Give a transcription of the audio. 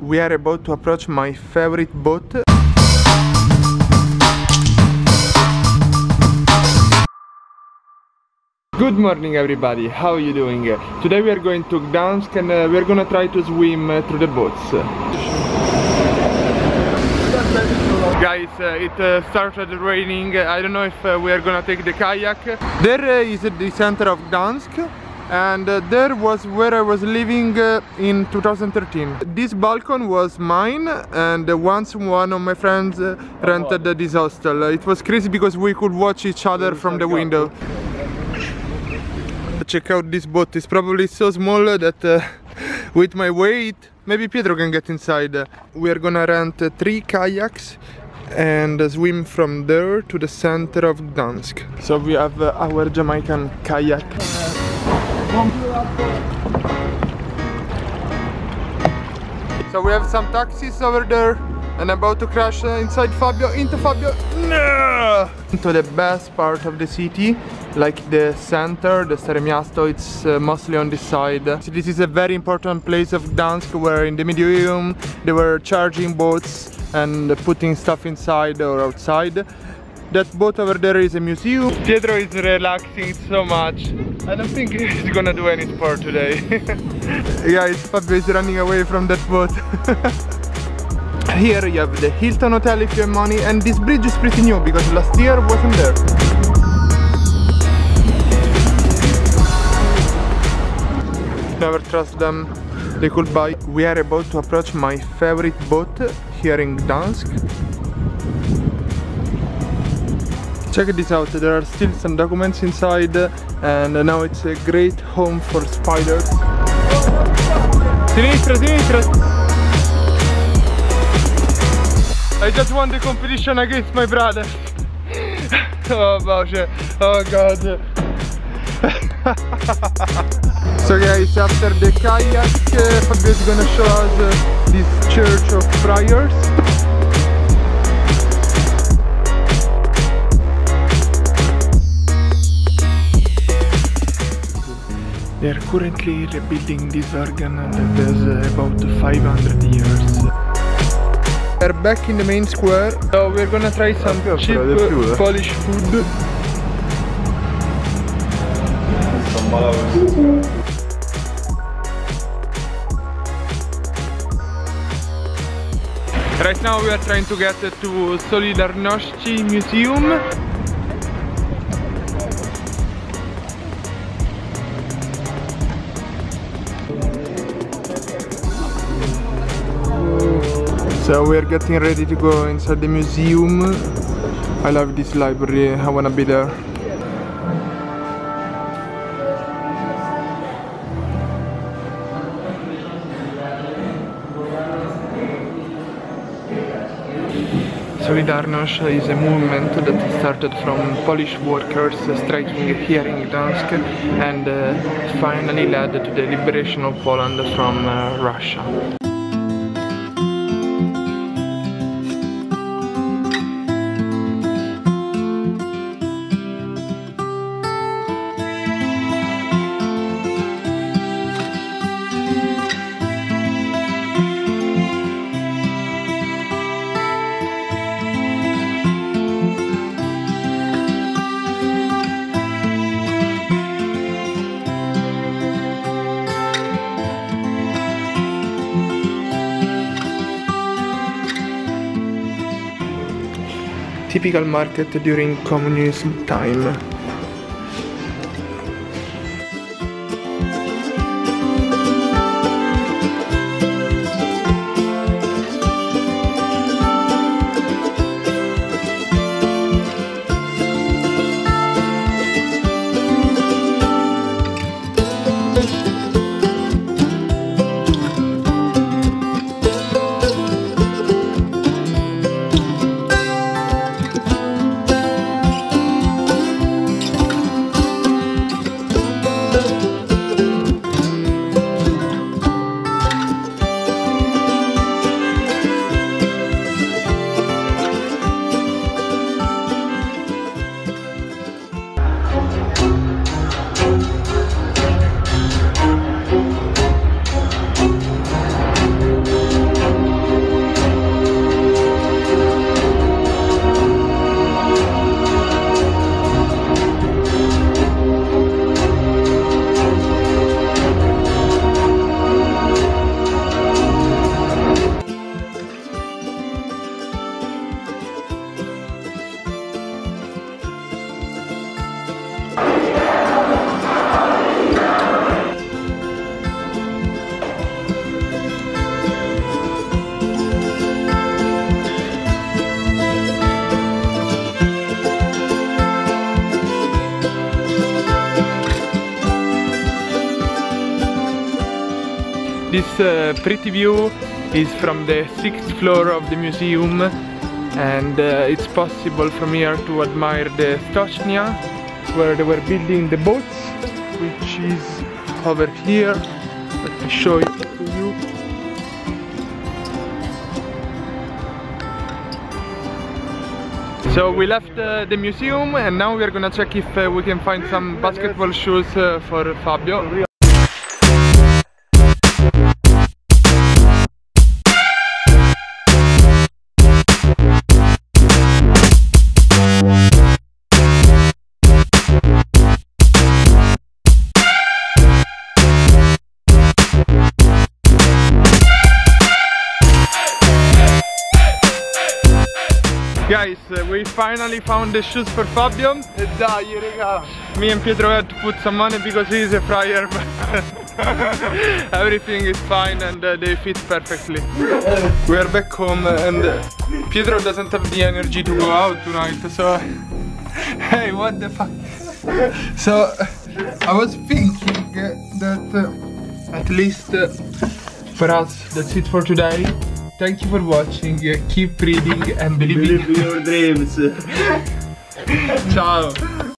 We are about to approach my favorite boat. Good morning everybody, how are you doing? Today we are going to Gdansk and uh, we are gonna try to swim uh, through the boats. Guys, uh, it uh, started raining, I don't know if uh, we are gonna take the kayak. There uh, is the center of Gdansk and uh, there was where I was living uh, in 2013. This balcony was mine and uh, once one of my friends uh, rented uh, this hostel. it was crazy because we could watch each other from the window. Check out this boat, it's probably so small that uh, with my weight, maybe Pietro can get inside. we are gonna rent uh, three kayaks and uh, swim from there to the center of Gdansk. So we have uh, our Jamaican kayak. So we have some taxis over there and about to crash uh, inside Fabio, into Fabio, no! Into the best part of the city, like the center, the Stare Miasto, it's uh, mostly on this side. So this is a very important place of Gdansk where in the Medium they were charging boats and putting stuff inside or outside. That boat over there is a museum. Pietro is relaxing so much. I don't think he's gonna do any sport today. Guys, Fabio is running away from that boat. Here you have the Hilton Hotel if you have money and this bridge is pretty new because last year wasn't there. Never trust them, they could buy. We are about to approach my favorite boat here in Gdansk. Check this out, there are still some documents inside and now it's a great home for spiders. Sinistra, sinistra! I just won the competition against my brother. oh Boże, oh god. so guys, after the kayak, uh, Fabio is gonna show us uh, this church of friars. They are currently rebuilding this organ that has uh, about 500 years. We're back in the main square, so we're gonna try some cheap Polish food. Right now we are trying to get to Solidarności Museum. So we're getting ready to go inside the museum. I love this library, I wanna be there. Solidarność is a movement that started from Polish workers striking here in Gdansk and uh, finally led to the liberation of Poland from uh, Russia. Typical market during communism time. This uh, pretty view is from the sixth floor of the museum and uh, it's possible from here to admire the Stocznia where they were building the boats which is over here. Let me show it to you. So we left uh, the museum and now we are gonna check if uh, we can find some basketball shoes uh, for Fabio we finally found the shoes for Fabio. E dai raga! Me and Pietro had to put some money because he's a friar, but everything is fine and uh, they fit perfectly. We are back home and uh, Pietro doesn't have the energy to go out tonight, so... hey, what the fuck? So, I was thinking that uh, at least uh, for us, that's it for today. Thank you for watching, uh, keep reading and believing. Believe in your dreams! Ciao!